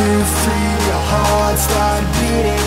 to free, your hearts start beating.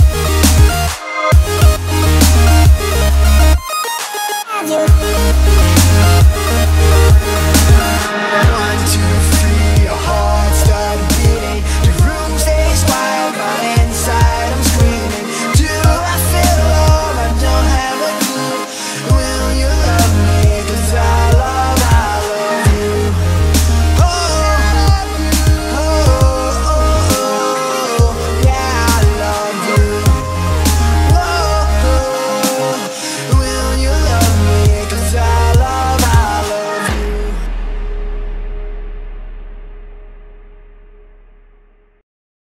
Thank